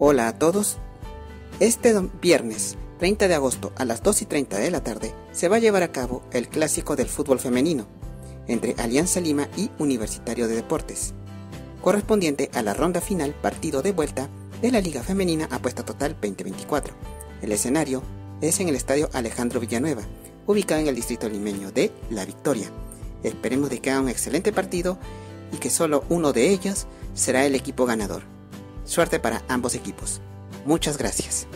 Hola a todos. Este viernes 30 de agosto a las 2 y 30 de la tarde se va a llevar a cabo el clásico del fútbol femenino entre Alianza Lima y Universitario de Deportes, correspondiente a la ronda final partido de vuelta de la Liga Femenina Apuesta Total 2024. El escenario es en el Estadio Alejandro Villanueva, ubicado en el distrito limeño de La Victoria. Esperemos de que haga un excelente partido y que solo uno de ellos será el equipo ganador. Suerte para ambos equipos. Muchas gracias.